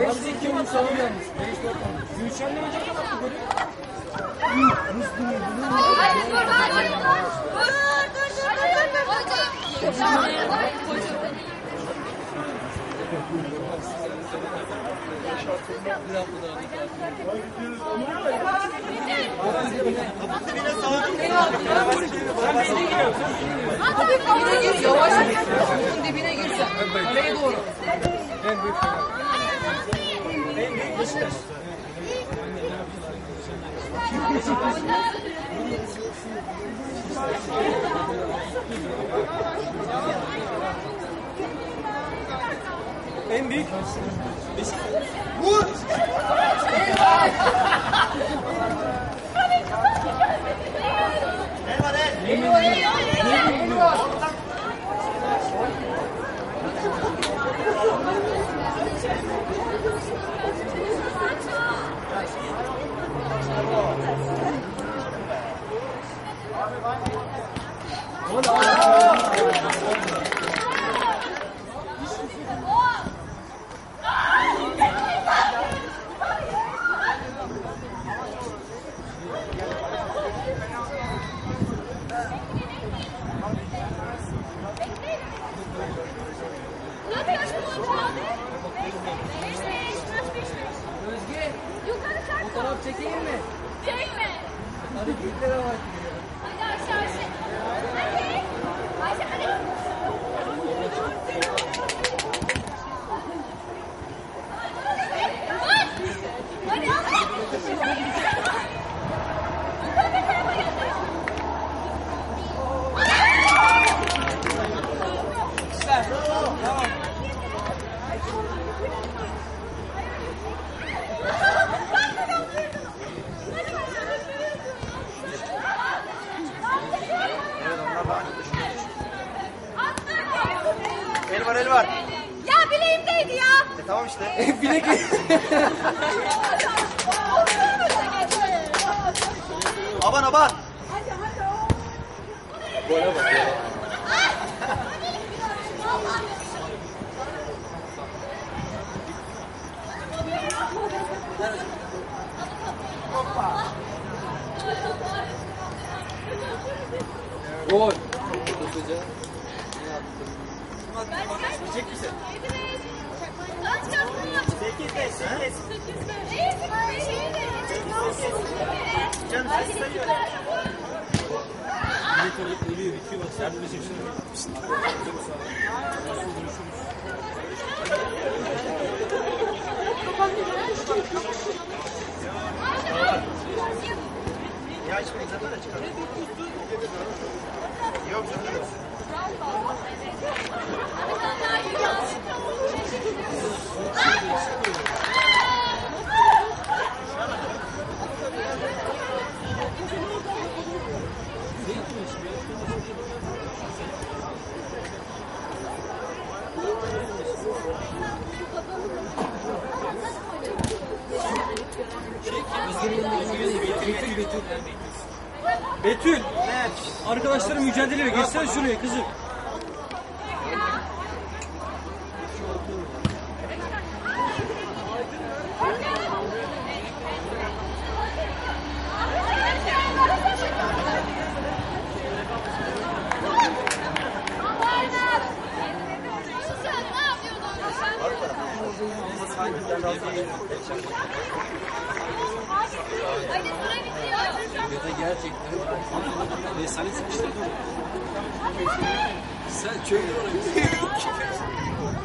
Beşte kim olmuş oğlum yalnız? Beşte ortam. Gülşen'le önce kapattı golü. Hadi dur, hadi dur. Dur, yavaş. Dibine gir sen. Kaleye doğru. En büyük. En büyük Kaç yaş mı oldu abi? Beş, beş, kaç beş, Özge. Yukarı çarp. Fotoğraf çekeyim mi? Çekme. Hadi Güller'e bak. El var. Ya bileğimdeydi ya. E tamam işte. Bilek. Aban aban. gol. Çek misin? Kaç yaptın? Sekiz beş sekiz. Canım ses sayıyor. Ya şimdi zaten de çıkar. Yok yok. Betül Betül. Betül. Arkadaşlarım mücadele ediyor. Geçsene şuraya kızım. Süre bitiyor. Ya da gerçekten. Ve seni sıkıştırdım. Sen çöktün ona.